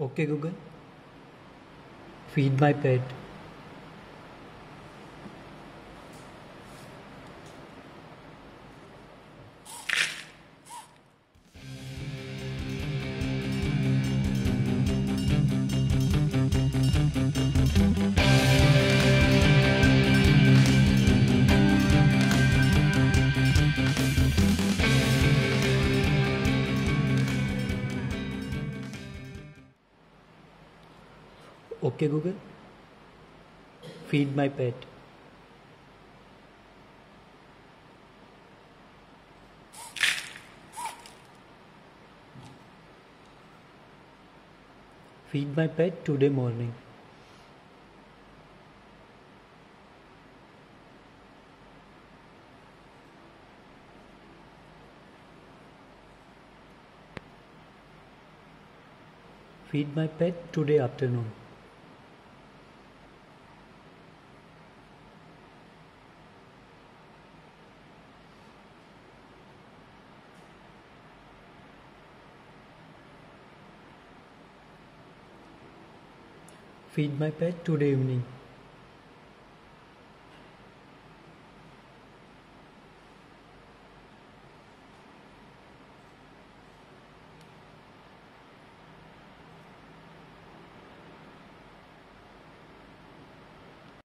Okay Google, feed my pet. Okay Google, feed my pet. Feed my pet today morning. Feed my pet today afternoon. Feed my pet today evening.